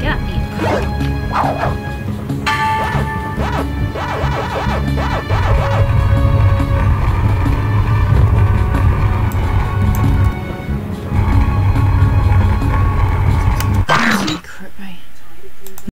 Got me.